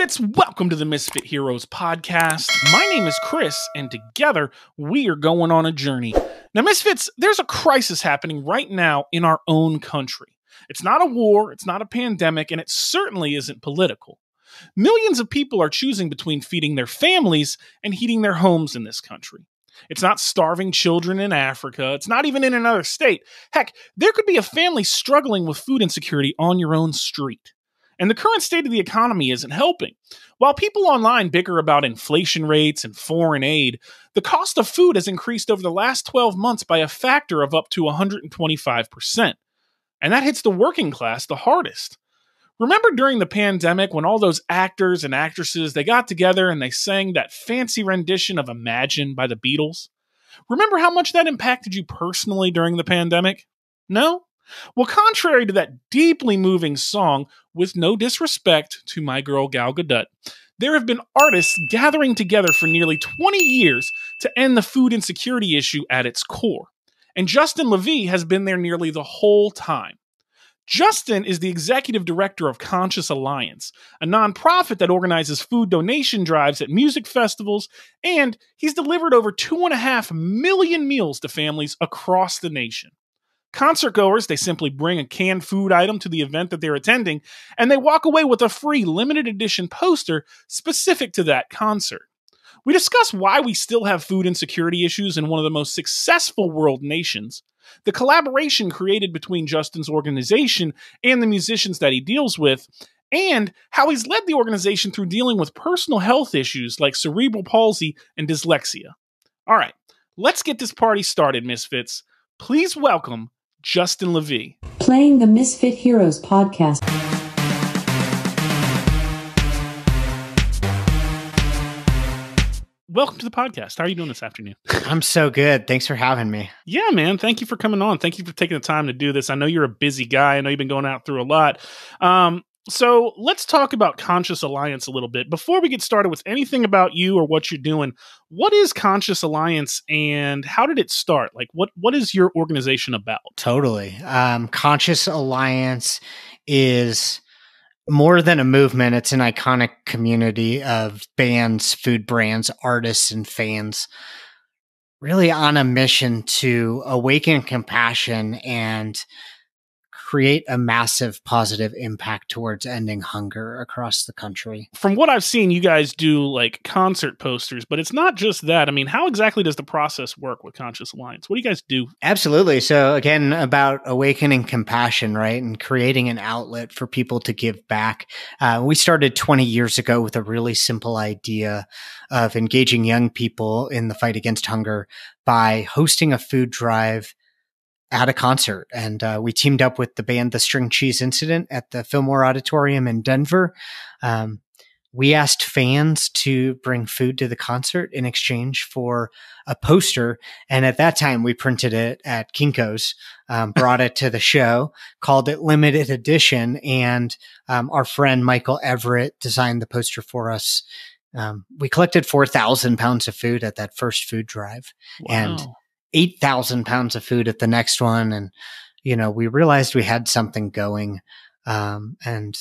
Misfits, welcome to the Misfit Heroes podcast. My name is Chris, and together we are going on a journey. Now, Misfits, there's a crisis happening right now in our own country. It's not a war, it's not a pandemic, and it certainly isn't political. Millions of people are choosing between feeding their families and heating their homes in this country. It's not starving children in Africa. It's not even in another state. Heck, there could be a family struggling with food insecurity on your own street. And the current state of the economy isn't helping. While people online bicker about inflation rates and foreign aid, the cost of food has increased over the last 12 months by a factor of up to 125%. And that hits the working class the hardest. Remember during the pandemic when all those actors and actresses they got together and they sang that fancy rendition of Imagine by the Beatles? Remember how much that impacted you personally during the pandemic? No? Well, contrary to that deeply moving song, with no disrespect to my girl Gal Gadot, there have been artists gathering together for nearly 20 years to end the food insecurity issue at its core. And Justin Levy has been there nearly the whole time. Justin is the executive director of Conscious Alliance, a nonprofit that organizes food donation drives at music festivals, and he's delivered over two and a half million meals to families across the nation. Concert goers, they simply bring a canned food item to the event that they're attending, and they walk away with a free limited edition poster specific to that concert. We discuss why we still have food insecurity issues in one of the most successful world nations, the collaboration created between Justin's organization and the musicians that he deals with, and how he's led the organization through dealing with personal health issues like cerebral palsy and dyslexia. All right, let's get this party started, Misfits. Please welcome Justin Levy. Playing the Misfit Heroes podcast. Welcome to the podcast. How are you doing this afternoon? I'm so good. Thanks for having me. Yeah, man. Thank you for coming on. Thank you for taking the time to do this. I know you're a busy guy. I know you've been going out through a lot. Um, so let's talk about Conscious Alliance a little bit. Before we get started with anything about you or what you're doing, what is Conscious Alliance and how did it start? Like, what what is your organization about? Totally. Um, Conscious Alliance is more than a movement, it's an iconic community of bands, food brands, artists, and fans really on a mission to awaken compassion and create a massive positive impact towards ending hunger across the country. From what I've seen, you guys do like concert posters, but it's not just that. I mean, how exactly does the process work with Conscious Alliance? What do you guys do? Absolutely. So, again, about awakening compassion, right? And creating an outlet for people to give back. Uh, we started 20 years ago with a really simple idea of engaging young people in the fight against hunger by hosting a food drive at a concert. And uh, we teamed up with the band The String Cheese Incident at the Fillmore Auditorium in Denver. Um, we asked fans to bring food to the concert in exchange for a poster. And at that time, we printed it at Kinko's, um, brought it to the show, called it limited edition. And um, our friend Michael Everett designed the poster for us. Um, we collected 4,000 pounds of food at that first food drive. Wow. And 8,000 pounds of food at the next one. And, you know, we realized we had something going. Um, and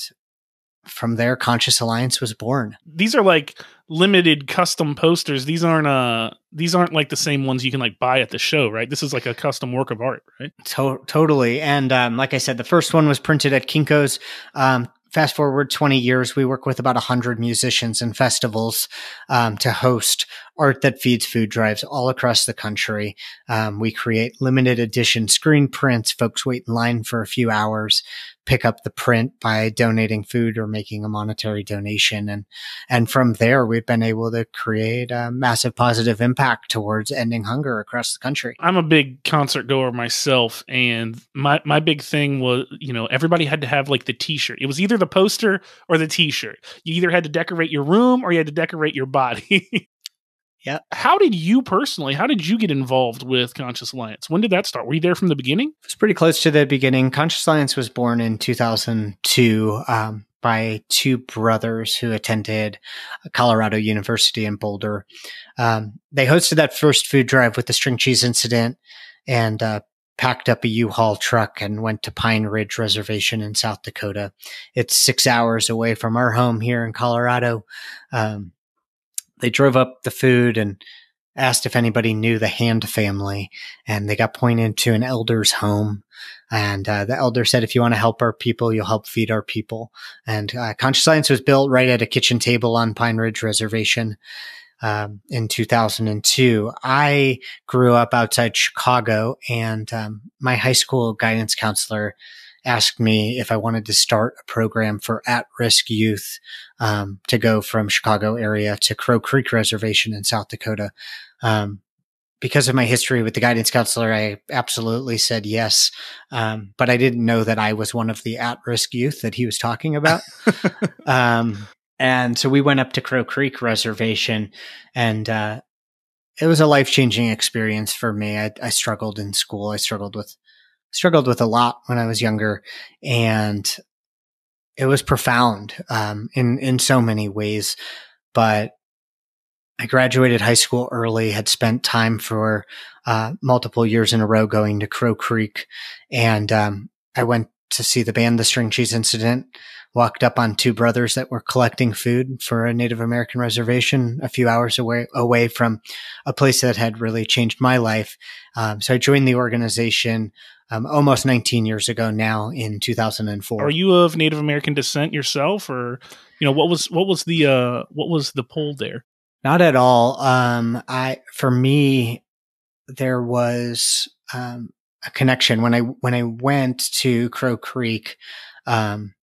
from there, Conscious Alliance was born. These are like limited custom posters. These aren't, uh, these aren't like the same ones you can like buy at the show, right? This is like a custom work of art, right? To- totally. And, um, like I said, the first one was printed at Kinko's. Um, fast forward 20 years, we work with about 100 musicians and festivals um, to host art that feeds food drives all across the country. Um, we create limited edition screen prints. Folks wait in line for a few hours, pick up the print by donating food or making a monetary donation. And, and from there, we've been able to create a massive positive impact towards ending hunger across the country. I'm a big concert goer myself. And my, my big thing was, you know, everybody had to have like the t-shirt. It was either the poster or the t-shirt. You either had to decorate your room or you had to decorate your body. Yeah. How did you personally, how did you get involved with Conscious Alliance? When did that start? Were you there from the beginning? It was pretty close to the beginning. Conscious Alliance was born in 2002 um, by two brothers who attended Colorado University in Boulder. Um, they hosted that first food drive with the string cheese incident and uh, packed up a U-Haul truck and went to Pine Ridge Reservation in South Dakota. It's six hours away from our home here in Colorado. Um, they drove up the food and asked if anybody knew the Hand family, and they got pointed to an elder's home. And uh, the elder said, "If you want to help our people, you'll help feed our people." And uh, Conscious Alliance was built right at a kitchen table on Pine Ridge Reservation. Um, in 2002, I grew up outside Chicago, and um, my high school guidance counselor asked me if I wanted to start a program for at-risk youth um, to go from Chicago area to Crow Creek Reservation in South Dakota. Um, because of my history with the guidance counselor, I absolutely said yes. Um, but I didn't know that I was one of the at-risk youth that he was talking about. Um, and so we went up to Crow Creek Reservation, and uh, it was a life-changing experience for me. I, I struggled in school. I struggled with struggled with a lot when I was younger, and it was profound um, in in so many ways. But I graduated high school early, had spent time for uh, multiple years in a row going to Crow Creek, and um, I went to see the band The String Cheese Incident. Walked up on two brothers that were collecting food for a Native American reservation a few hours away away from a place that had really changed my life. Um, so I joined the organization um, almost 19 years ago now in 2004. Are you of Native American descent yourself, or you know what was what was the uh, what was the pull there? Not at all. Um, I for me, there was um, a connection when I when I went to Crow Creek. Um,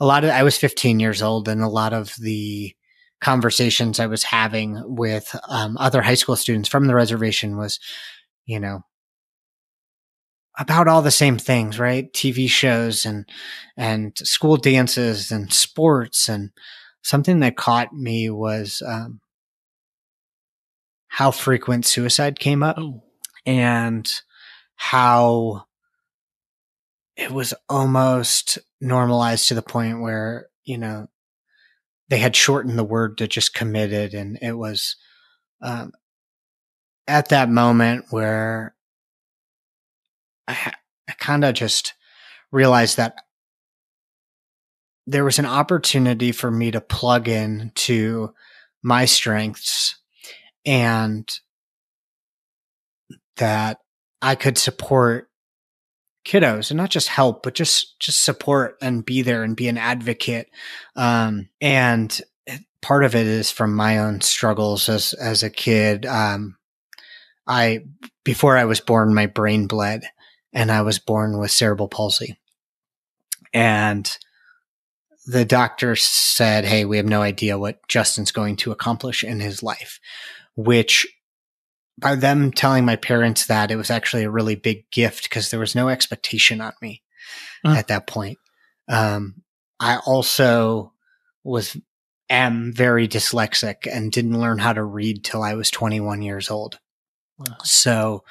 a lot of I was 15 years old, and a lot of the conversations I was having with um, other high school students from the reservation was, you know, about all the same things, right? TV shows and and school dances and sports. And something that caught me was um, how frequent suicide came up Oh, and how it was almost normalized to the point where you know they had shortened the word to just committed. And it was um, at that moment where I, I kind of just realized that there was an opportunity for me to plug in to my strengths and that I could support kiddos and not just help, but just, just support and be there and be an advocate. Um, and part of it is from my own struggles as, as a kid. Um, I, before I was born, my brain bled and I was born with cerebral palsy. And the doctor said, Hey, we have no idea what Justin's going to accomplish in his life, which by them telling my parents that it was actually a really big gift because there was no expectation on me Huh. at that point. Um, I also was am very dyslexic and didn't learn how to read till I was 21 years old. Wow. So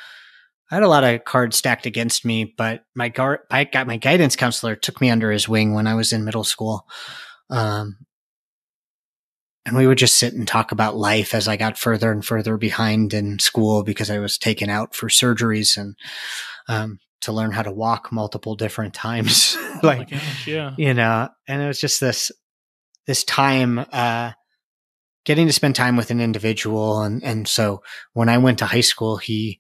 I had a lot of cards stacked against me, but my gar- I got my guidance counselor took me under his wing when I was in middle school. Um, and we would just sit and talk about life as I got further and further behind in school because I was taken out for surgeries and um, to learn how to walk multiple different times. oh like, gosh, yeah. you know, and it was just this this time uh getting to spend time with an individual and and so when I went to high school he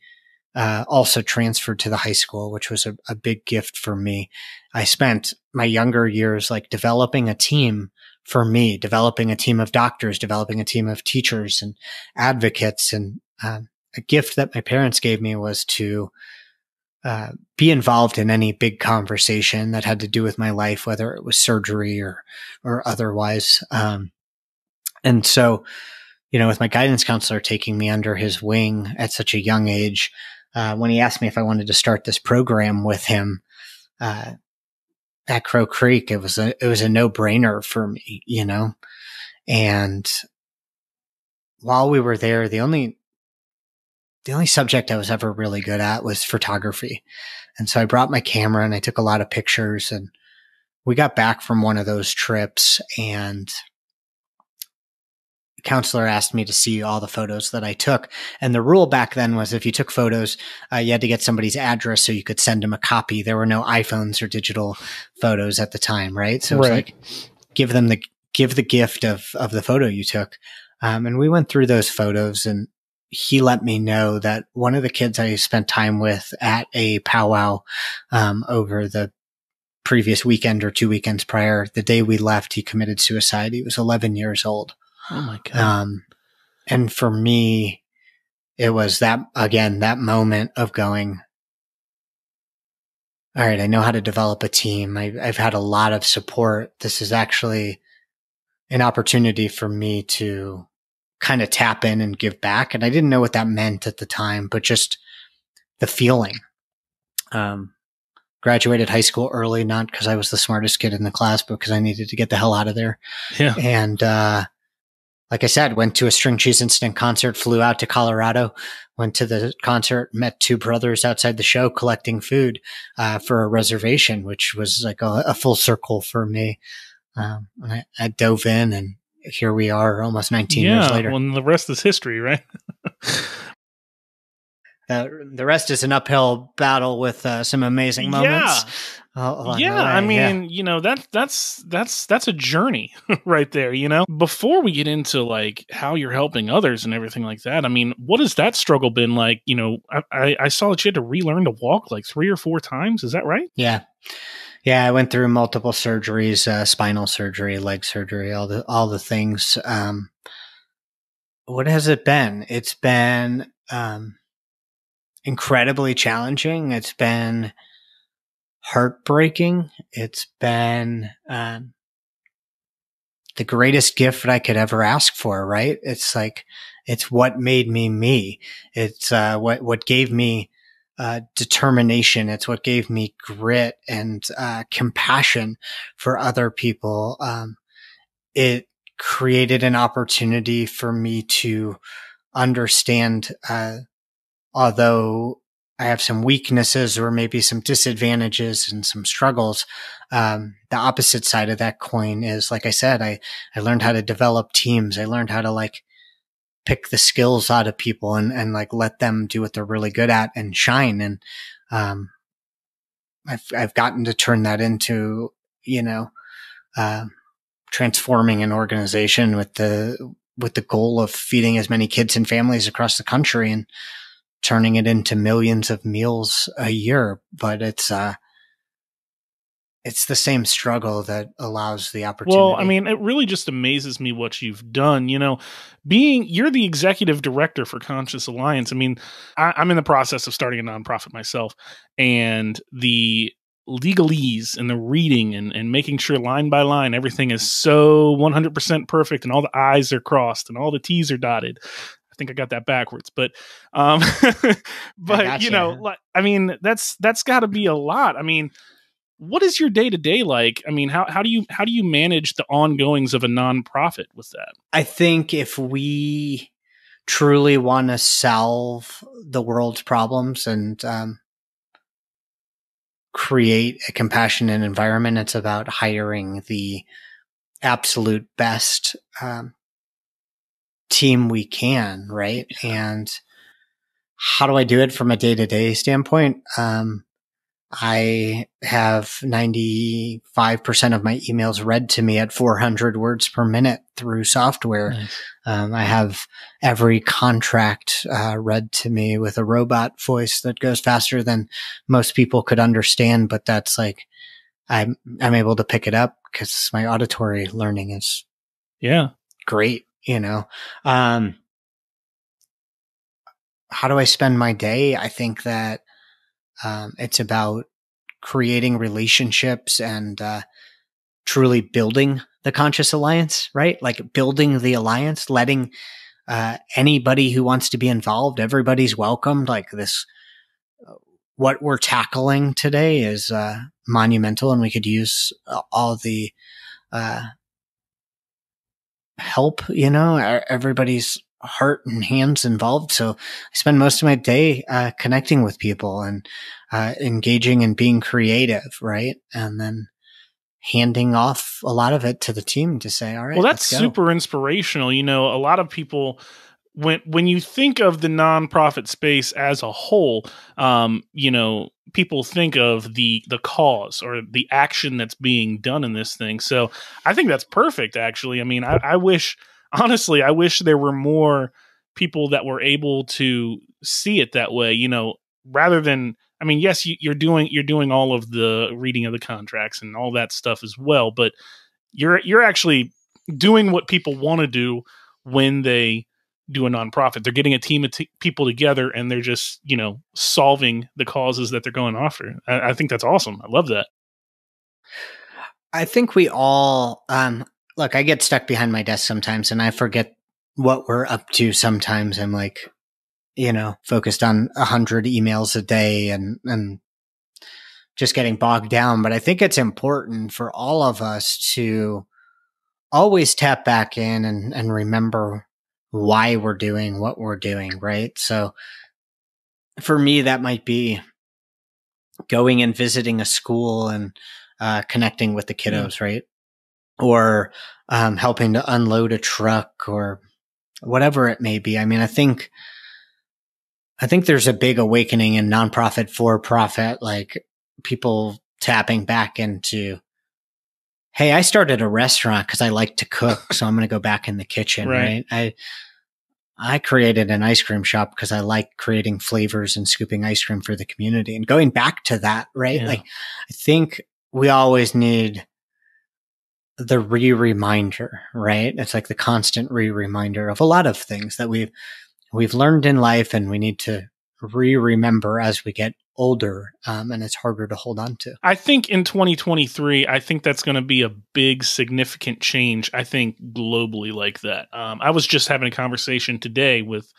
uh also transferred to the high school which was a, a big gift for me. I spent my younger years like developing a team for me, developing a team of doctors, developing a team of teachers and advocates and um, a gift that my parents gave me was to uh, be involved in any big conversation that had to do with my life, whether it was surgery or or otherwise. Um, and so, you know, with my guidance counselor taking me under his wing at such a young age, uh, when he asked me if I wanted to start this program with him uh, at Crow Creek, it was a it was a no brainer for me, you know. And while we were there, the only the only subject I was ever really good at was photography. And so I brought my camera and I took a lot of pictures and we got back from one of those trips and counselor asked me to see all the photos that I took. And the rule back then was if you took photos, uh, you had to get somebody's address so you could send them a copy. There were no iPhones or digital photos at the time, right? So it was Right. like give them the give the gift of of the photo you took. Um, and we went through those photos and he let me know that one of the kids I spent time with at a powwow um, over the previous weekend or two weekends prior, the day we left, he committed suicide. He was 11 years old. Oh my god. Um, and for me, it was that again, that moment of going, all right, I know how to develop a team. I, I've had a lot of support. This is actually an opportunity for me to kind of tap in and give back. And I didn't know what that meant at the time, but just the feeling. Um, graduated high school early, not because I was the smartest kid in the class, but because I needed to get the hell out of there. yeah. And, uh, like I said, went to a string cheese incident concert, flew out to Colorado, went to the concert, met two brothers outside the show collecting food, uh, for a reservation, which was like a, a full circle for me. Um, I, I dove in and here we are almost 19 yeah. years later. Well, the rest is history, right? Uh, the rest is an uphill battle with uh, some amazing moments. the yeah. I mean, you know that that's that's that's a journey right there. You know, before we get into like how you're helping others and everything like that, I mean, what has that struggle been like? You know, I, I, I saw that you had to relearn to walk like three or four times. Is that right? yeah, yeah. I went through multiple surgeries, uh, spinal surgery, leg surgery, all the all the things. Um, what has it been? It's been um, incredibly challenging. It's been heartbreaking. It's been um, the greatest gift I could ever ask for. Right? It's like it's what made me me. It's uh, what what gave me uh, determination. It's what gave me grit and uh, compassion for other people. Um, it created an opportunity for me to understand, uh, although I have some weaknesses or maybe some disadvantages and some struggles. Um, the opposite side of that coin is, like I said, I, I learned how to develop teams. I learned how to like pick the skills out of people and, and like let them do what they're really good at and shine. And, um, I've, I've gotten to turn that into, you know, uh, transforming an organization with the, with the goal of feeding as many kids and families across the country and turning it into millions of meals a year. But it's, uh, it's the same struggle that allows the opportunity. Well, I mean, it really just amazes me what you've done. You know, being you're the executive director for Conscious Alliance. I mean, I, I'm in the process of starting a nonprofit myself, and the legalese and the reading and, and making sure line by line everything is so 100% perfect and all the i's are crossed and all the t's are dotted think i got that backwards but um but gotcha. you know like i mean that's that's got to be a lot i mean what is your day to day like? I mean, how, how do you how do you manage the ongoings of a nonprofit with that? I think if we truly want to solve the world's problems and um, create a compassionate environment, it's about hiring the absolute best um, team we can, right? And how do I do it from a day to day standpoint? Um, I have 95% of my emails read to me at 400 words per minute through software. Nice. Um, I have every contract uh, read to me with a robot voice that goes faster than most people could understand, but that's like, I'm, I'm able to pick it up because my auditory learning is Yeah. great, you know. Um, how do I spend my day? I think that um, it's about creating relationships and uh, truly building the conscious alliance, right? Like building the alliance, letting uh, anybody who wants to be involved, everybody's welcomed. Like this, uh, what we're tackling today is uh, monumental, and we could use uh, all the uh, help. You know, everybody's heart and hands involved. So I spend most of my day uh, connecting with people and uh, engaging and being creative, right? And then handing off a lot of it to the team to say, all right. Well, that's super inspirational. You know, a lot of people when when you think of the nonprofit space as a whole, um, you know, people think of the the cause or the action that's being done in this thing. So I think that's perfect. Actually, I mean, I, I wish honestly, I wish there were more people that were able to see it that way. You know, rather than I mean, yes, you, you're doing you're doing all of the reading of the contracts and all that stuff as well, but you're you're actually doing what people want to do when they do a nonprofit. They're getting a team of t- people together and they're just, you know, solving the causes that they're going after. I, I think that's awesome. I love that. I think we all, um, look, I get stuck behind my desk sometimes and I forget what we're up to sometimes. I'm like, you know, focused on a hundred emails a day and, and just getting bogged down. But I think it's important for all of us to always tap back in and, and remember why we're doing what we're doing. Right. So for me, that might be going and visiting a school and uh, connecting with the kiddos, yeah. right? Or um, helping to unload a truck or whatever it may be. I mean, I think I think there's a big awakening in nonprofit for profit, like people tapping back into, Hey, I started a restaurant because I like to cook. So I'm going to go back in the kitchen. Right. right. I, I created an ice cream shop because I like creating flavors and scooping ice cream for the community and going back to that. Right. Yeah. Like I think we always need the re reminder, right? It's like the constant re reminder of a lot of things that we've we've learned in life and we need to re remember as we get older um, and it's harder to hold on to. I think in 2023, I think that's going to be a big, significant change. I think globally like that. Um, I was just having a conversation today with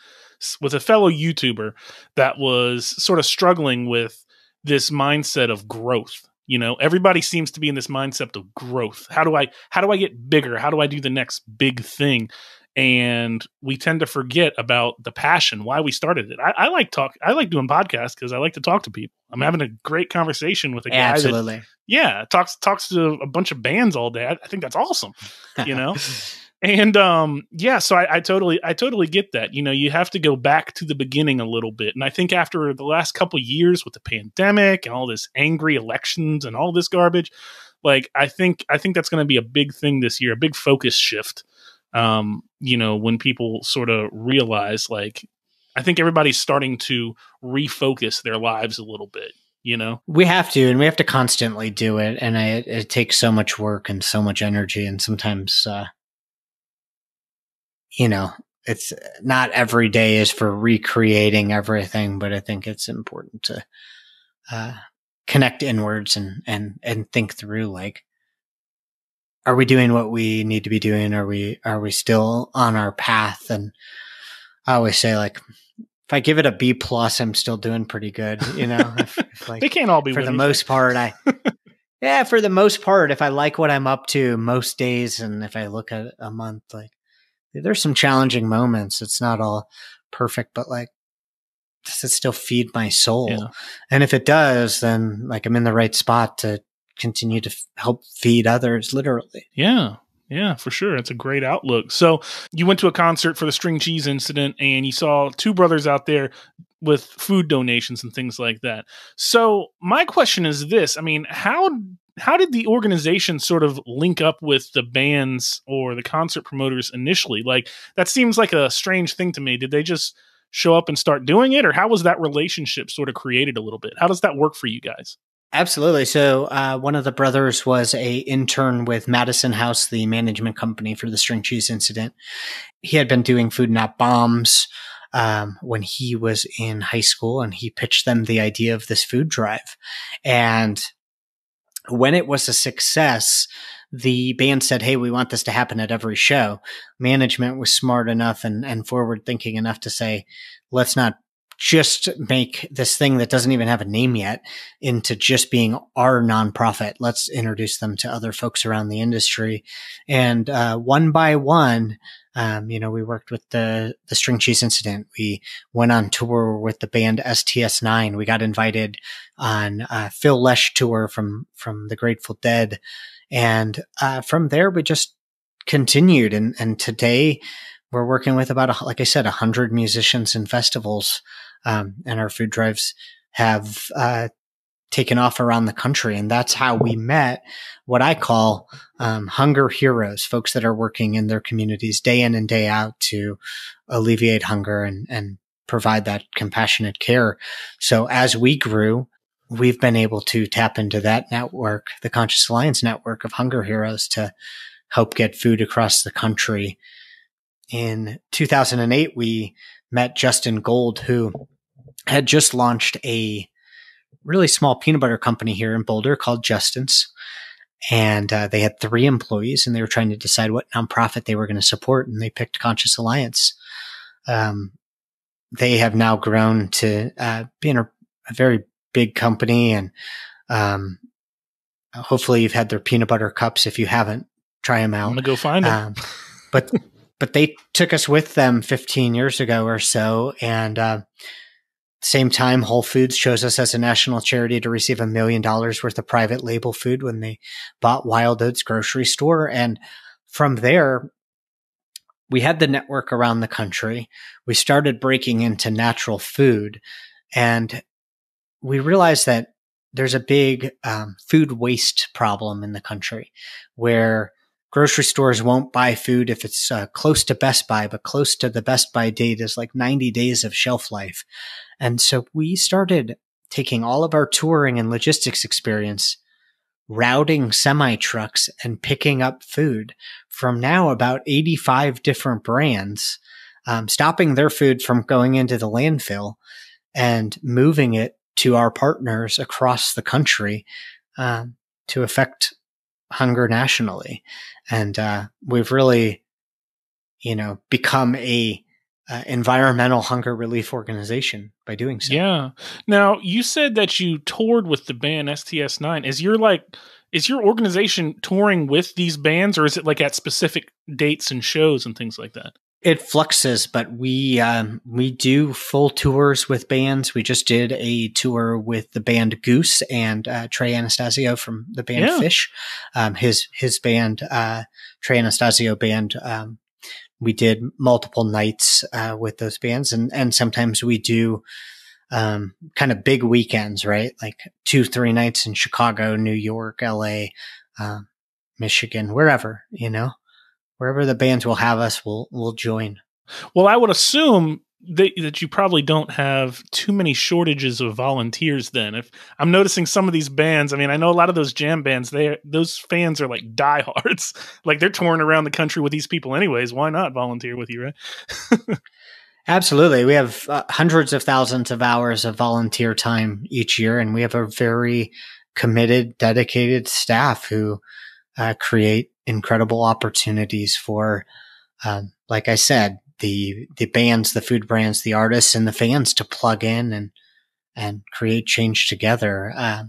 with a fellow YouTuber that was sort of struggling with this mindset of growth. You know, everybody seems to be in this mindset of growth. How do I how do I get bigger? How do I do the next big thing? And we tend to forget about the passion why we started it. I, I like talk. I like doing podcasts because I like to talk to people. I'm having a great conversation with a guy Absolutely. that, yeah, talks talks to a bunch of bands all day. I, I think that's awesome. You know. and um yeah so I, I, totally i totally get that you know you have to go back to the beginning a little bit and i think after the last couple years with the pandemic and all this angry elections and all this garbage like i think i think that's going to be a big thing this year a big focus shift um, you know, when people sort of realize, like, I think everybody's starting to refocus their lives a little bit. You know, we have to, and we have to constantly do it, and it, it takes so much work and so much energy, and sometimes, uh, you know, it's not every day is for recreating everything, but I think it's important to uh, connect inwards and and and think through like are we doing what we need to be doing? Are we, are we still on our path? And I always say like, if I give it a B plus, I'm still doing pretty good. You know, if, if like, they can't all be for the most part. I, yeah, for the most part, if I like what I'm up to most days, and if I look at a month, like there's some challenging moments. It's not all perfect, but like, does it still feed my soul? Yeah. And if it does, then like I'm in the right spot to continue to f- help feed others literally. Yeah. Yeah, for sure. It's a great outlook. So, you went to a concert for the string cheese incident and you saw two brothers out there with food donations and things like that. So, my question is this, I mean, how how did the organization sort of link up with the bands or the concert promoters initially? Like that seems like a strange thing to me. Did they just show up and start doing it or how was that relationship sort of created a little bit? How does that work for you guys? Absolutely. So uh, one of the brothers was a intern with Madison House, the management company for the string cheese incident. He had been doing food not bombs um, when he was in high school, and he pitched them the idea of this food drive. And when it was a success, the band said, Hey, we want this to happen at every show. Management was smart enough and, and forward thinking enough to say, let's not just make this thing that doesn't even have a name yet into just being our nonprofit. Let's introduce them to other folks around the industry. And uh, one by one, um, you know, we worked with the the String Cheese Incident. We went on tour with the band STS9. We got invited on a Phil Lesh tour from from the Grateful Dead, and uh, from there we just continued. And and today we're working with about, like I said, hundred musicians and festivals, um, and our food drives have uh, taken off around the country. And that's how we met what I call um, hunger heroes, folks that are working in their communities day in and day out to alleviate hunger and, and provide that compassionate care. So as we grew, we've been able to tap into that network, the Conscious Alliance network of hunger heroes to help get food across the country. In 2008, we met Justin Gold, who had just launched a really small peanut butter company here in Boulder called Justin's. And uh, they had three employees and they were trying to decide what nonprofit they were going to support. And they picked Conscious Alliance. Um, they have now grown to uh, being a, a, very big company. And um, hopefully you've had their peanut butter cups. If you haven't, try them out. I'm going to go find them. Um, but, but they took us with them 15 years ago or so. And uh, same time, Whole Foods chose us as a national charity to receive a million dollars worth of private label food when they bought Wild Oats grocery store. And from there, we had the network around the country. We started breaking into natural food and we realized that there's a big um, food waste problem in the country where grocery stores won't buy food if it's uh, close to best by, but close to the best by date is like 90 days of shelf life. And so we started taking all of our touring and logistics experience, routing semi trucks and picking up food from now about 85 different brands, um, stopping their food from going into the landfill and moving it to our partners across the country um, to affect hunger nationally. And uh, we've really, you know, become a uh, environmental hunger relief organization by doing so. Yeah. Now you said that you toured with the band STS9. Is your like is your organization touring with these bands, or is it like at specific dates and shows and things like that? It fluxes, but we um, we do full tours with bands. We just did a tour with the band Goose and uh, Trey Anastasio from the band yeah. Phish. Um, his his band, uh, Trey Anastasio band, um, we did multiple nights uh, with those bands, and and sometimes we do um, kind of big weekends, right? Like two, three nights in Chicago, New York, L.A., uh, Michigan, wherever you know, wherever the bands will have us, we'll we'll join. Well, I would assume that, that you probably don't have too many shortages of volunteers then. If i'm noticing some of these bands i mean i know a lot of those jam bands they those fans are like diehards. Like they're touring around the country with these people anyways. Why not volunteer with you right? Absolutely. We have uh, hundreds of thousands of hours of volunteer time each year and we have a very committed dedicated staff who uh, create incredible opportunities for um, like i said the the bands, the food brands, the artists, and the fans to plug in and and create change together. Uh,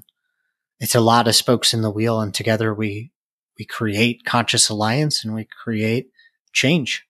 it's a lot of spokes in the wheel, and together we we create conscious alliance and we create change.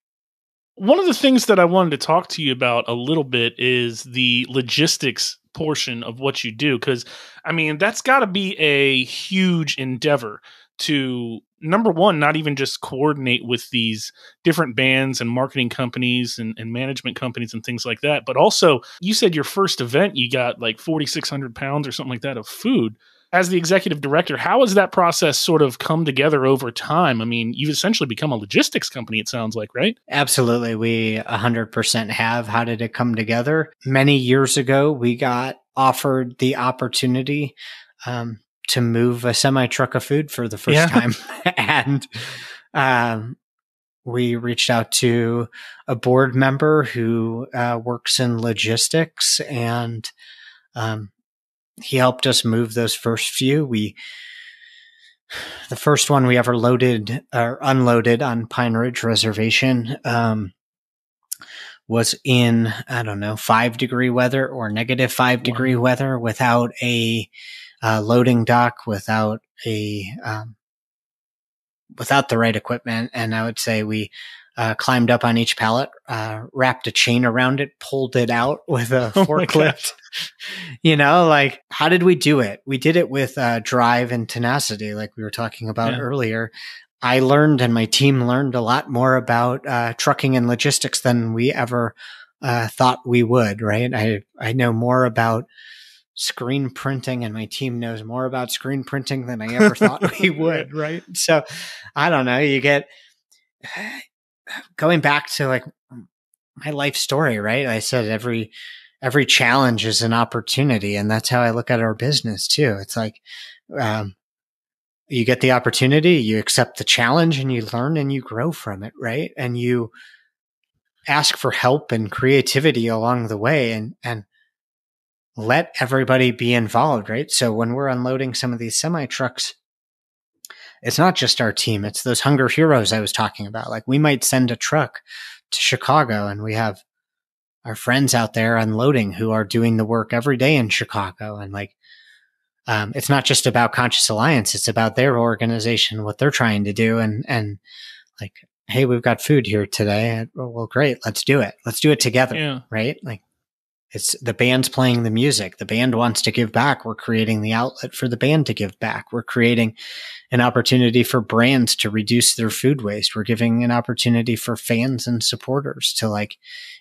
One of the things that I wanted to talk to you about a little bit is the logistics portion of what you do because I mean that's got to be a huge endeavor to number one, not even just coordinate with these different bands and marketing companies and, and management companies and things like that, but also you said your first event you got like 4,600 pounds or something like that of food. As the executive director, how has that process sort of come together over time? I mean, you've essentially become a logistics company, it sounds like, right? Absolutely. We 100% have. How did it come together? Many years ago, we got offered the opportunity um, to move a semi truck of food for the first yeah. time. and um, we reached out to a board member who uh, works in logistics and um, he helped us move those first few. We, the first one we ever loaded or unloaded on Pine Ridge Reservation um, was in, I don't know, five degree weather or negative five degree weather without a uh, loading dock, without a, um, without the right equipment. And I would say we, uh, climbed up on each pallet, uh, wrapped a chain around it, pulled it out with a Oh forklift. you know, like how did we do it? We did it with uh, drive and tenacity, like we were talking about Yeah. earlier. I learned and my team learned a lot more about uh, trucking and logistics than we ever uh, thought we would. Right? I I know more about screen printing, and my team knows more about screen printing than I ever thought we would. Right? So I don't know. You get going back to like my life story. Right? I said every every challenge is an opportunity, and that's how I look at our business too. It's like. Um, you get the opportunity, you accept the challenge and you learn and you grow from it, right? And you ask for help and creativity along the way and, and let everybody be involved, right? So when we're unloading some of these semi trucks, it's not just our team, it's those hunger heroes I was talking about. Like we might send a truck to Chicago and we have our friends out there unloading who are doing the work every day in Chicago and like um, it's not just about conscious alliance it's about their organization what they're trying to do and and like hey we've got food here today well great let's do it let's do it together Yeah. right like it's the band's playing the music. The band wants to give back. We're creating the outlet for the band to give back. We're creating an opportunity for brands to reduce their food waste. We're giving an opportunity for fans and supporters to like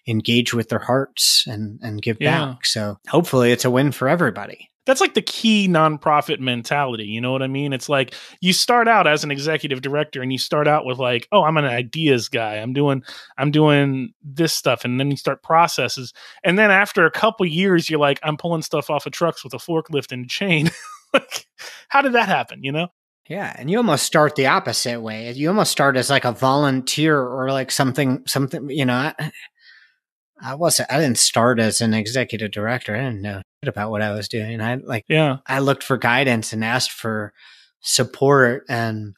engage with their hearts and and give Yeah. back. So hopefully it's a win for everybody that's like the key nonprofit mentality. You know what I mean? It's like you start out as an executive director and you start out with like, oh, I'm an ideas guy. I'm doing I'm doing this stuff and then you start processes. And then after a couple years you're like I'm pulling stuff off of trucks with a forklift and a chain. like how did that happen, you know? Yeah, and you almost start the opposite way. You almost start as like a volunteer or like something, something. You know, I, I wasn't. I didn't start as an executive director. I didn't know about what I was doing. I like. Yeah. I looked for guidance and asked for support and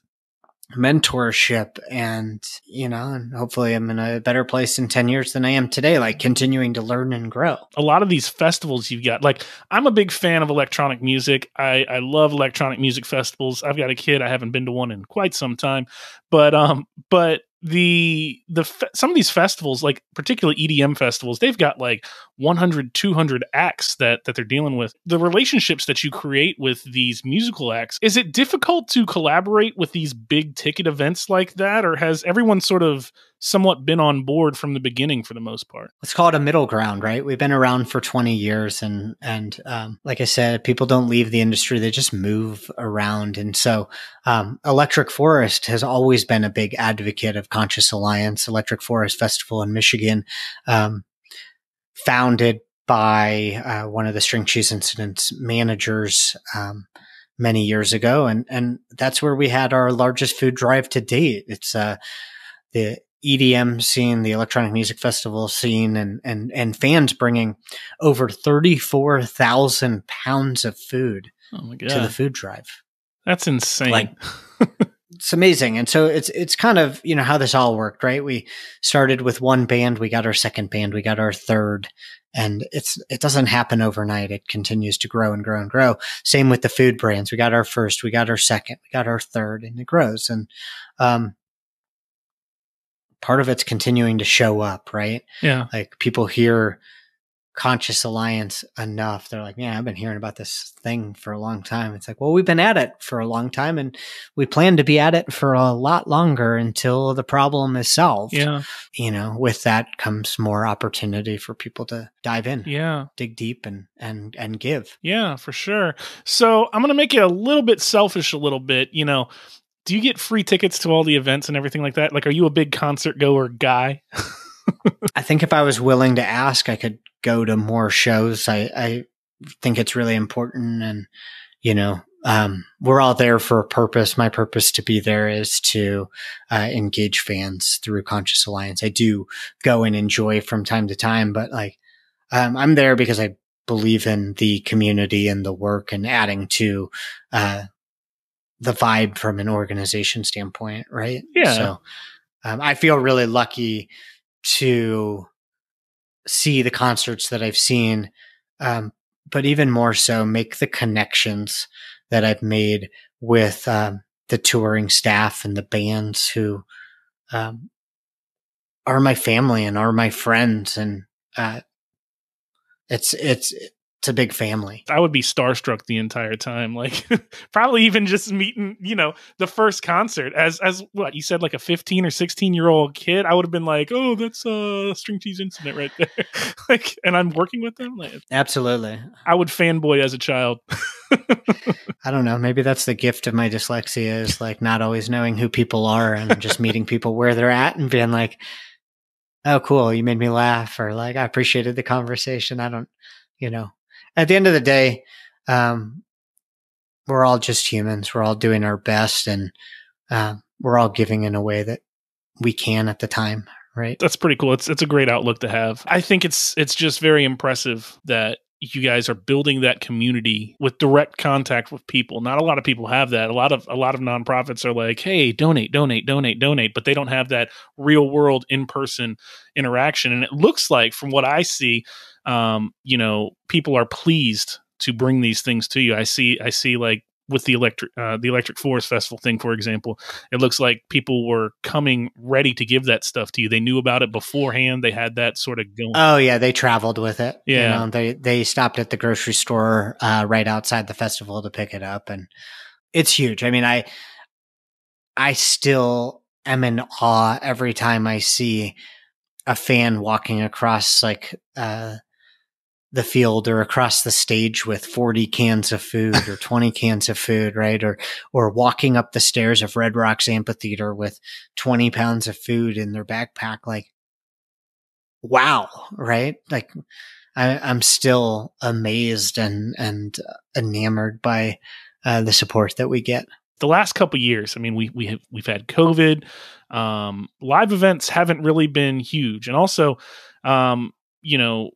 mentorship, and you know, and hopefully, I'm in a better place in ten years than I am today. Like continuing to learn and grow. a lot of these festivals you've got like i'm a big fan of electronic music i i love electronic music festivals i've got a kid i haven't been to one in quite some time but um but the the fe- some of these festivals like particularly edm festivals they've got like 100 200 acts that that they're dealing with. The relationships that you create with these musical acts is it difficult to collaborate with these big ticket events like that? Or has everyone sort of somewhat been on board from the beginning for the most part let's call it a middle ground, right? We've been around for 20 years and, and, um, like I said, people don't leave the industry. They just move around. And so, um, Electric Forest has always been a big advocate of Conscious Alliance, Electric Forest Festival in Michigan, um, founded by, uh, one of the string cheese incidents managers, um, many years ago. And, and that's where we had our largest food drive to date. It's, uh, the EDM scene, the electronic music festival scene, and and and fans bringing over thirty four thousand pounds of food oh to the food drive. That's insane. Like- It's amazing, and so it's it's kind of you know how this all worked, right? We started with one band, we got our second band, we got our third, and it's it doesn't happen overnight. It continues to grow and grow and grow. Same with the food brands. We got our first, we got our second, we got our third, and it grows. And um, part of it's continuing to show up, right? yeah. like people hear conscious alliance enough they're like yeah i've been hearing about this thing for a long time it's like well we've been at it for a long time and we plan to be at it for a lot longer until the problem is solved Yeah. you know with that comes more opportunity for people to dive in Yeah. dig deep and and and give Yeah, for sure. So I'm going to make it a little bit selfish, a little bit. You know, do you get free tickets to all the events and everything like that? Like, are you a big concert goer guy? i think if i was willing to ask i could go to more shows i i think it's really important and you know um, we're all there for a purpose. My purpose to be there is to uh, engage fans through Conscious Alliance. I do go and enjoy from time to time, but like um, I'm there because I believe in the community and the work and adding to uh, the vibe from an organization standpoint, right? Yeah. So um, I feel really lucky to see the concerts that I've seen, um, but even more so, make the connections that I've made with um, the touring staff and the bands who um, are my family and are my friends, and uh, it's it's it's a big family. I would be starstruck the entire time. Like probably even just meeting, you know, the first concert as as what you said, like a 15 or 16 year old kid. I would have been like, oh, that's a string cheese incident right there. like, and I'm working with them. Like, Absolutely. I would fanboy as a child. I don't know. Maybe that's the gift of my dyslexia is like not always knowing who people are and just meeting people where they're at and being like, oh, cool. You made me laugh. Or like, I appreciated the conversation. I don't, you know, at the end of the day, um, we're all just humans. We're all doing our best and uh, we're all giving in a way that we can at the time. Right. That's pretty cool. It's it's a great outlook to have. I think it's it's just very impressive that you guys are building that community with direct contact with people. Not a lot of people have that. A lot of a lot of nonprofits are like, "Hey, donate, donate, donate, donate," but they don't have that real world in person interaction. And it looks like, from what I see, um, you know, people are pleased to bring these things to you. I see, I see, like with the electric uh, the electric forest festival thing for example it looks like people were coming ready to give that stuff to you. They knew about it beforehand. They had that sort of going. Oh yeah they traveled with it. Yeah. you know, they they stopped at the grocery store uh, right outside the festival to pick it up and it's huge. I mean i i still am in awe every time i see a fan walking across like uh the field or across the stage with 40 cans of food or 20 cans of food, right? Or, or walking up the stairs of Red Rocks Amphitheater with 20 pounds of food in their backpack. Like, wow, right? Like, I, I'm still amazed and, and enamored by uh, the support that we get. The last couple years, I mean, we we have we've had COVID. Um, live events haven't really been huge, and also, um, you know,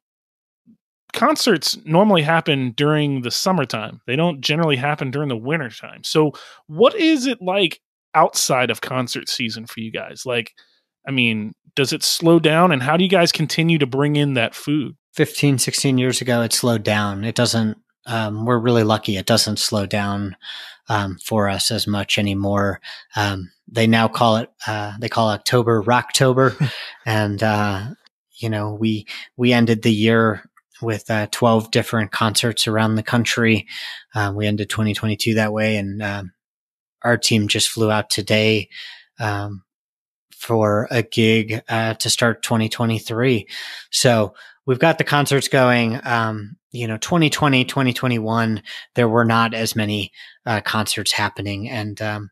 concerts normally happen during the summertime. They don't generally happen during the wintertime. So, what is it like outside of concert season for you guys? Like, I mean, does it slow down and how do you guys continue to bring in that food? 15, 16 years ago, it slowed down. It doesn't, um, we're really lucky it doesn't slow down um, for us as much anymore. Um, they now call it, uh, they call October Rocktober. and, uh, you know, we, we ended the year with uh, 12 different concerts around the country. Uh, we ended 2022 that way. And um, our team just flew out today um, for a gig uh, to start 2023. So we've got the concerts going. Um, you know, 2020, 2021, there were not as many uh, concerts happening. And um,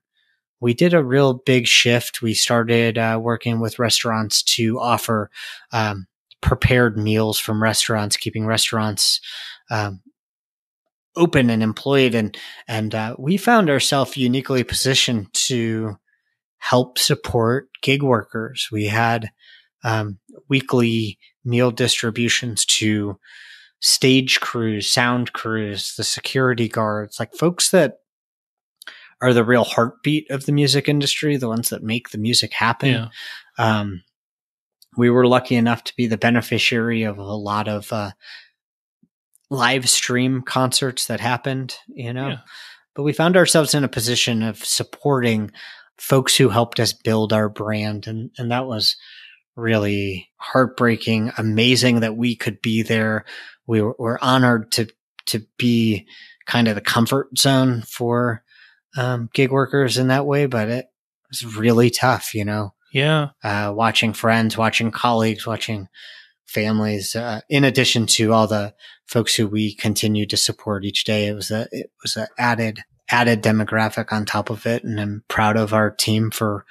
we did a real big shift. We started uh, working with restaurants to offer um, prepared meals from restaurants, keeping restaurants um, open and employed, and and uh, we found ourselves uniquely positioned to help support gig workers. We had um, weekly meal distributions to stage crews, sound crews, the security guards, like folks that are the real heartbeat of the music industry, the ones that make the music happen. Yeah. Um, we were lucky enough to be the beneficiary of a lot of uh, live stream concerts that happened, you know. Yeah. But we found ourselves in a position of supporting folks who helped us build our brand, and and that was really heartbreaking, amazing that we could be there. We were, were honored to to be kind of the comfort zone for um, gig workers in that way, but it was really tough, you know. Yeah. Uh, watching friends, watching colleagues, watching families, uh, in addition to all the folks who we continue to support each day. It was a, it was an added, added demographic on top of it. And I'm proud of our team for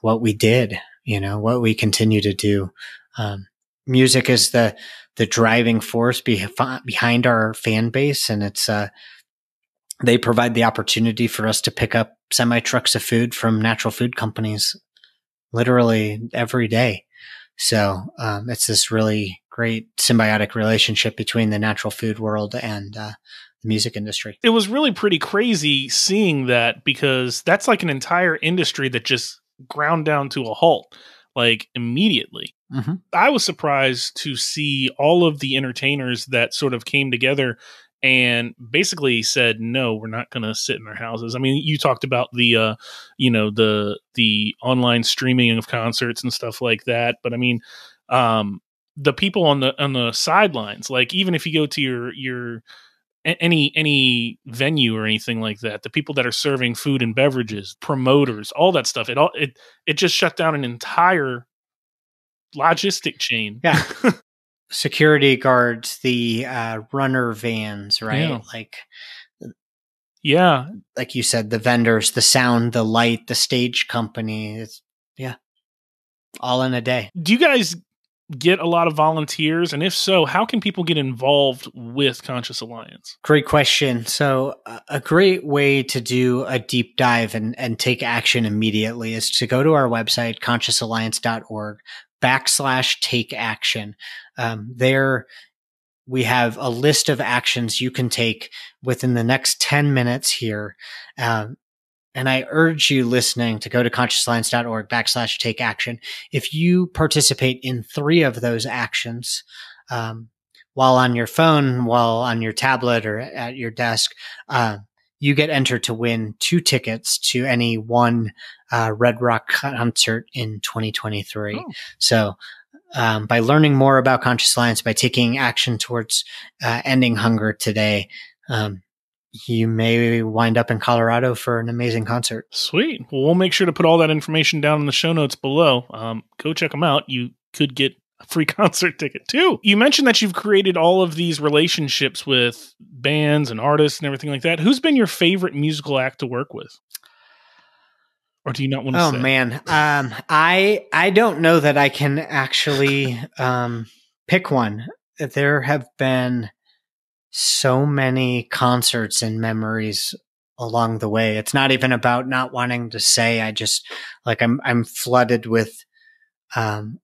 what we did, you know, what we continue to do. Um, music is the, the driving force be- behind our fan base. And it's, uh, they provide the opportunity for us to pick up semi trucks of food from natural food companies literally every day. So um, it's this really great symbiotic relationship between the natural food world and uh, the music industry. It was really pretty crazy seeing that because that's like an entire industry that just ground down to a halt. like immediately. hmm I was surprised to see all of the entertainers that sort of came together and basically said no we're not going to sit in our houses i mean you talked about the uh you know the the online streaming of concerts and stuff like that but i mean um the people on the on the sidelines like even if you go to your your any any venue or anything like that the people that are serving food and beverages promoters all that stuff it all it it just shut down an entire logistic chain Yeah. Security guards, the uh, runner vans, right? Yeah. Like yeah like you said, the vendors, the sound, the light, the stage company. It's yeah, all in a day. do you guys get a lot of volunteers and if so how can people get involved with conscious alliance Great question. So, uh, a great way to do a deep dive and, and take action immediately is to go to our website, consciousalliance.org backslash take action. Um, there, we have a list of actions you can take within the next 10 minutes here. Um, and I urge you listening to go to consciousalliance.org backslash take action. If you participate in three of those actions, um, while on your phone, while on your tablet or at your desk, uh, you get entered to win two tickets to any one uh, Red Rock concert in 2023. Oh. So, um, by learning more about Conscious Alliance, by taking action towards uh, ending hunger today, um, you may wind up in Colorado for an amazing concert. sweet well we'll make sure to put all that information down in the show notes below um, go check them out you could get a free concert ticket too you mentioned that you've created all of these relationships with bands and artists and everything like that who's been your favorite musical act to work with or do you not want to Oh say man, um, I I don't know that I can actually um, pick one. There have been so many concerts and memories along the way. It's not even about not wanting to say. I just like I'm I'm flooded with um,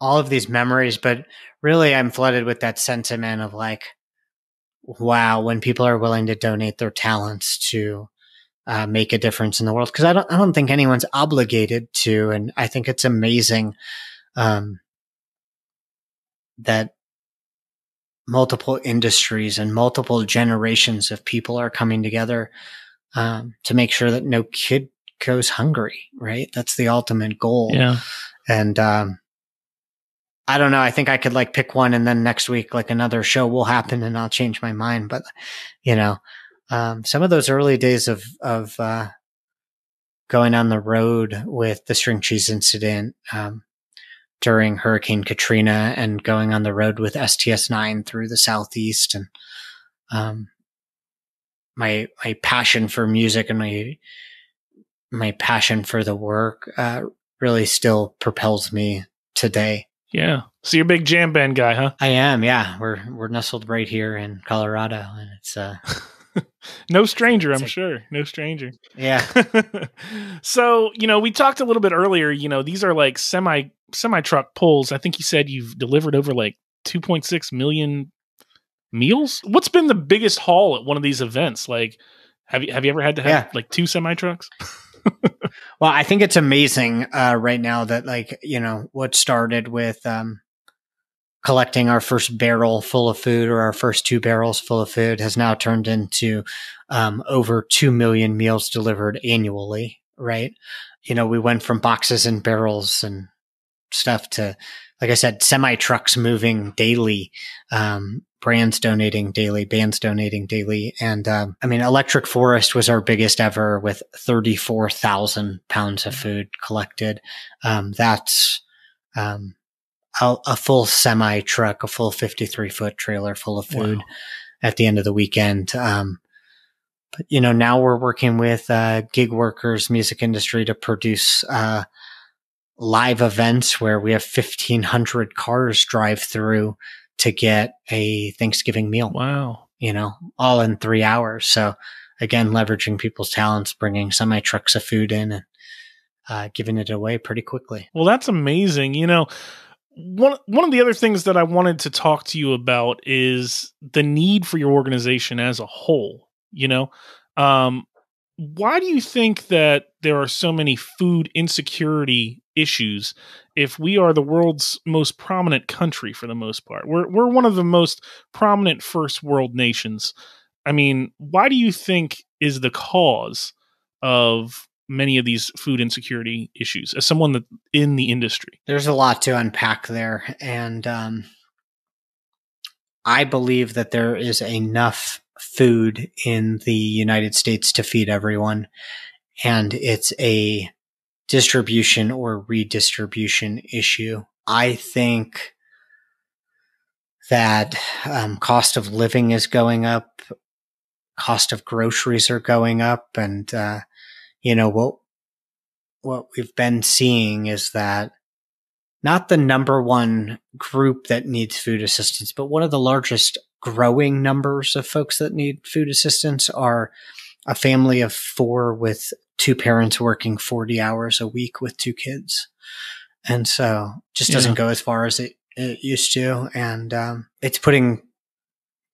all of these memories, but really I'm flooded with that sentiment of like, wow, when people are willing to donate their talents to uh, make a difference in the world because I don't I don't think anyone's obligated to, and I think it's amazing um, that multiple industries and multiple generations of people are coming together um, to make sure that no kid goes hungry. Right, that's the ultimate goal. yeah And um, I don't know. I think I could like pick one, and then next week, like another show will happen, and I'll change my mind. But you know, um, some of those early days of of uh, going on the road with the string cheese incident um, during Hurricane Katrina, and going on the road with STS nine through the southeast, and um, my my passion for music and my my passion for the work uh, really still propels me today. yeah so you're a big jam band guy huh I am, yeah. We're we're nestled right here in Colorado, and it's uh, no stranger i'm sure. No stranger. Yeah, so you know we talked a little bit earlier you know these are like semi semi truck pulls. I think you said you've delivered over like 2.6 million meals? What's been the biggest haul at one of these events? Like have you have you ever had to have Yeah. like two semi trucks Well, I think it's amazing uh, right now that like you know what started with um, collecting our first barrel full of food or our first two barrels full of food has now turned into um, over two million meals delivered annually. Right? You know, we went from boxes and barrels and stuff to, like I said, semi trucks moving daily. Um, brands donating daily, bands donating daily. And um, I mean, Electric Forest was our biggest ever with 34,000 pounds of food collected. Um, that's um, a, a full semi truck, a full 53 foot trailer full of food Wow. at the end of the weekend. Um, but you know, now we're working with uh, gig workers, music industry to produce uh, live events where we have 1,500 cars drive through to get a Thanksgiving meal, wow you know, all in three hours. So again, leveraging people's talents, bringing semi trucks of food in and uh, giving it away pretty quickly. Well, that's amazing. You know, one one of the other things that I wanted to talk to you about is the need for your organization as a whole. You know, um, why do you think that there are so many food insecurity issues if we are the world's most prominent country for the most part? We're we're one of the most prominent first world nations. I mean, why do you think is the cause of many of these food insecurity issues as someone that in the industry? There's a lot to unpack there and um I believe that there is enough food in the United States to feed everyone. And it's a distribution or redistribution issue. I think that um, cost of living is going up, cost of groceries are going up, and uh, you know what what we've been seeing is that not the number one group that needs food assistance, but one of the largest growing numbers of folks that need food assistance are a family of four with two parents working 40 hours a week with two kids. And so just doesn't yeah. go as far as it, it used to. And um, it's putting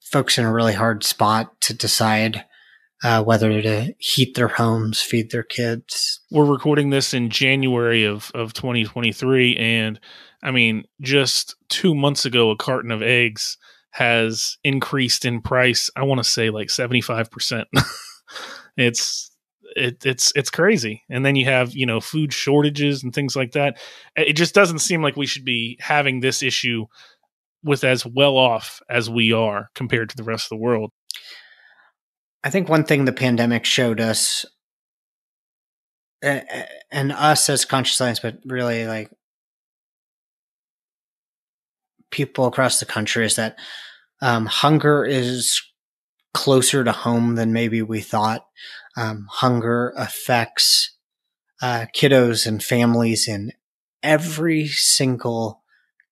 folks in a really hard spot to decide uh, whether to heat their homes, feed their kids. We're recording this in January of, of 2023. And I mean, just two months ago, a carton of eggs has increased in price. I want to say like 75%. it's it, it's it's crazy. And then you have, you know, food shortages and things like that. It just doesn't seem like we should be having this issue with as well off as we are compared to the rest of the world. I think one thing the pandemic showed us and us as Conscious Alliance, but really like people across the country is that um, hunger is closer to home than maybe we thought. Um, hunger affects uh, kiddos and families in every single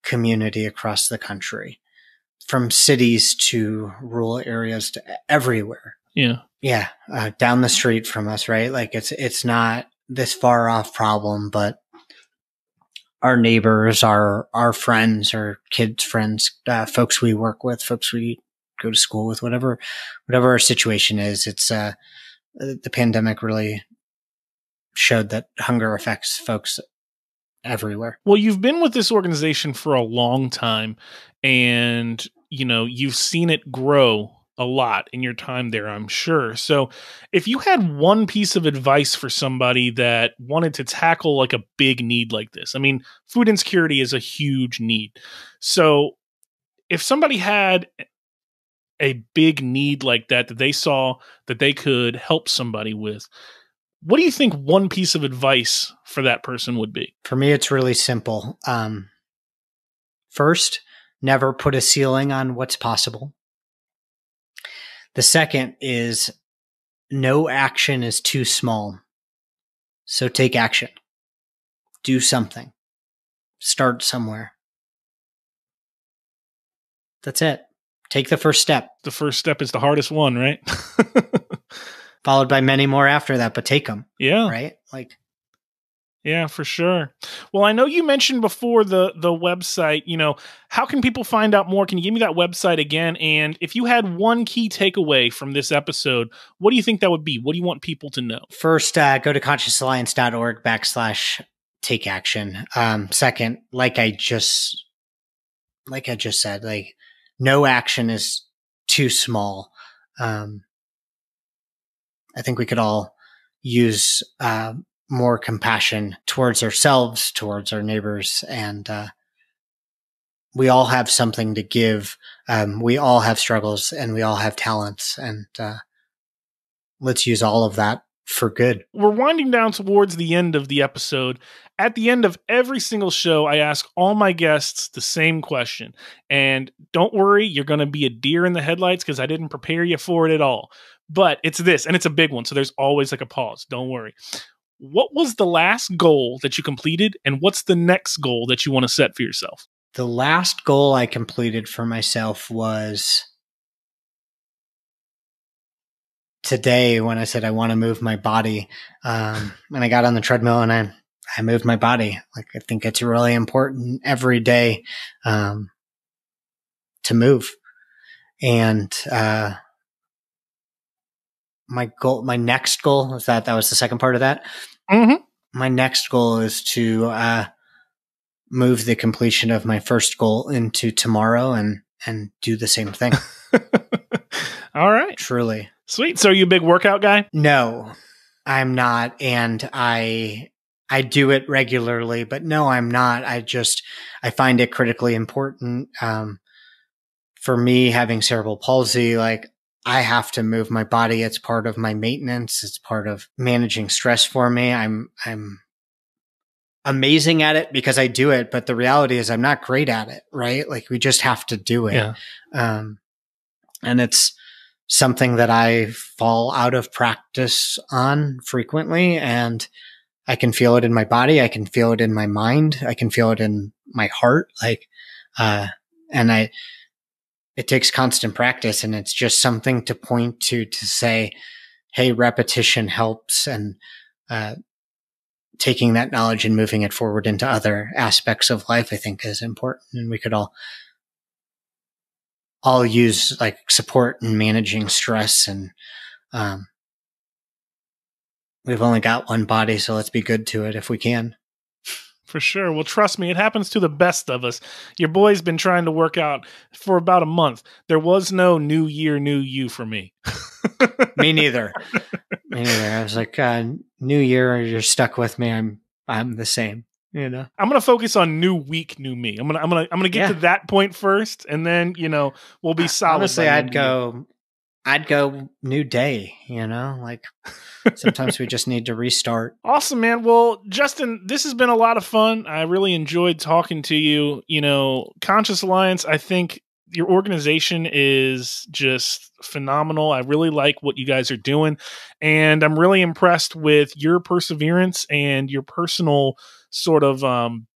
community across the country, from cities to rural areas to everywhere. Yeah, yeah, uh, down the street from us, right? Like it's it's not this far off problem, but our neighbors, our our friends, our kids' friends, uh, folks we work with, folks we go to school with, whatever whatever our situation is. It's uh, the pandemic really showed that hunger affects folks everywhere. Well, you've been with this organization for a long time, and you know you've seen it grow a lot in your time there, I'm sure. So, if you had one piece of advice for somebody that wanted to tackle like a big need like this, I mean, food insecurity is a huge need. So, if somebody had a big need like that that they saw that they could help somebody with, what do you think one piece of advice for that person would be? For me, it's really simple. Um, first, never put a ceiling on what's possible. The second is no action is too small. So take action. Do something. Start somewhere. That's it. Take the first step. The first step is the hardest one, right? Followed by many more after that, but take them. Yeah. Right? Like yeah, for sure. Well, I know you mentioned before the the website, you know, how can people find out more? Can you give me that website again? And if you had one key takeaway from this episode, what do you think that would be? What do you want people to know? First, uh, go to consciousalliance.org backslash take action. Um, second, like I just like I just said, like no action is too small. Um, I think we could all use uh, more compassion towards ourselves, towards our neighbors, and uh, we all have something to give. Um, we all have struggles, and we all have talents, and uh, let's use all of that for good. We're winding down towards the end of the episode. At the end of every single show, I ask all my guests the same question. And don't worry, you're going to be a deer in the headlights because I didn't prepare you for it at all. But it's this, and it's a big one. So there's always like a pause. Don't worry what was the last goal that you completed and what's the next goal that you want to set for yourself? The last goal I completed for myself was today when I said I want to move my body. Um, when I got on the treadmill and I, I moved my body. Like I think it's really important every day, um, to move. And, uh, my goal, my next goal is that that was the second part of that. Mm-hmm. My next goal is to uh, move the completion of my first goal into tomorrow and and do the same thing. All right. Truly. Sweet. So are you a big workout guy? No, I'm not. And I, I do it regularly, but no, I'm not. I just, I find it critically important. Um, for me having cerebral palsy, like I have to move my body. It's part of my maintenance. It's part of managing stress for me. I'm, I'm amazing at it because I do it, but the reality is I'm not great at it, right? Like we just have to do it. Yeah. Um, and it's something that I fall out of practice on frequently. And I can feel it in my body. I can feel it in my mind. I can feel it in my heart. Like, uh, and I, it takes constant practice and it's just something to point to, to say, Hey, repetition helps. And, uh, taking that knowledge and moving it forward into other aspects of life, I think is important. And we could all all use like support in managing stress and um, we've only got one body so let's be good to it if we can For sure. Well, trust me, it happens to the best of us. Your boy's been trying to work out for about a month. There was no new year, new you for me. me neither me neither i was like uh, new year you're stuck with me i'm i'm the same you know I'm gonna focus on new week, new me. I'm gonna I'm gonna I'm gonna get Yeah. to that point first, and then you know we'll be solid. honestly i'd go i'd go new day you know like sometimes we just need to restart Awesome, man. Well, Justin, this has been a lot of fun. I really enjoyed talking to you. You know, Conscious Alliance, I think your organization is just phenomenal. I really like what you guys are doing. And I'm really impressed with your perseverance and your personal sort of um,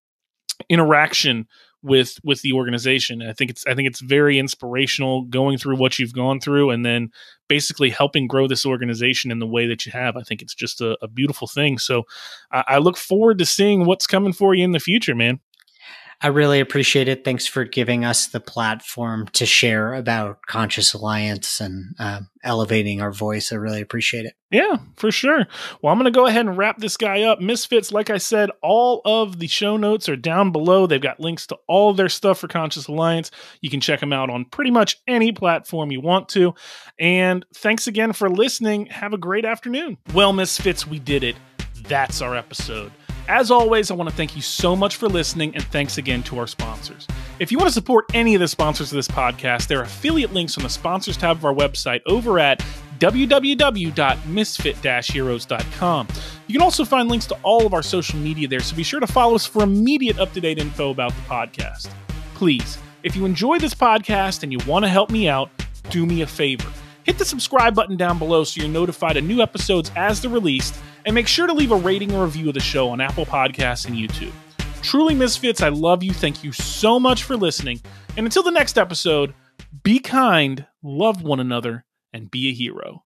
interaction with with the organization. I think it's I think it's very inspirational going through what you've gone through and then basically helping grow this organization in the way that you have. I think it's just a, a beautiful thing. So I, I look forward to seeing what's coming for you in the future, man. I really appreciate it. Thanks for giving us the platform to share about Conscious Alliance and um, elevating our voice. I really appreciate it. Yeah, for sure. Well, I'm going to go ahead and wrap this guy up. Misfits, like I said, all of the show notes are down below. They've got links to all their stuff for Conscious Alliance. You can check them out on pretty much any platform you want to. And thanks again for listening. Have a great afternoon. Well, Misfits, we did it. That's our episode. As always, I want to thank you so much for listening, and thanks again to our sponsors. If you want to support any of the sponsors of this podcast, there are affiliate links on the sponsors tab of our website over at www.misfit-heroes.com. You can also find links to all of our social media there, so be sure to follow us for immediate up-to-date info about the podcast. Please, if you enjoy this podcast and you want to help me out, do me a favor. Hit the subscribe button down below so you're notified of new episodes as they're released, and make sure to leave a rating or review of the show on Apple Podcasts and YouTube. Truly Misfits, I love you. Thank you so much for listening. And until the next episode, be kind, love one another, and be a hero.